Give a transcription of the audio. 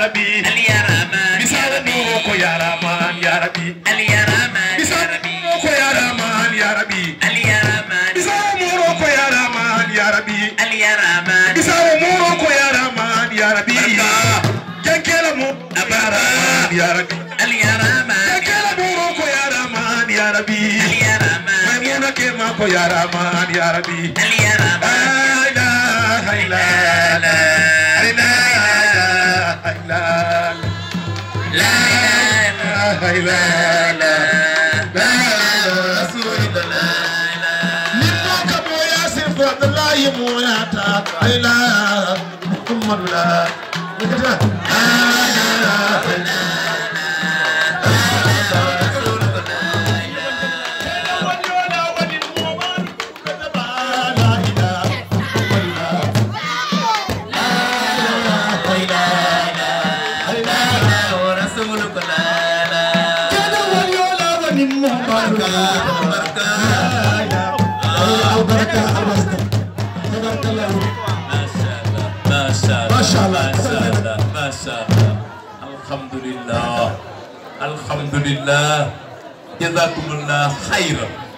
rabbi bisa mu ko ya rahman ya rabbi bisa mu ko ya rahman ya rabbi bisa mu ko ya rahman ya rabbi bisa mu ko ya rahman ya rabbi jankela mu. Ya rahman ya rabbi jankela mu. Ko ya rahman ya rabbi maimuna ke ma ko ya rahman ya rabbi la ilaha illallah الله لا إله إلا الله لا رسول الله منك أبو ياسر فضل الله يمولاتا إلا محمد لا لا إله إلا الله الحمد لله. الحمد لله. جزاكم الله خيرا.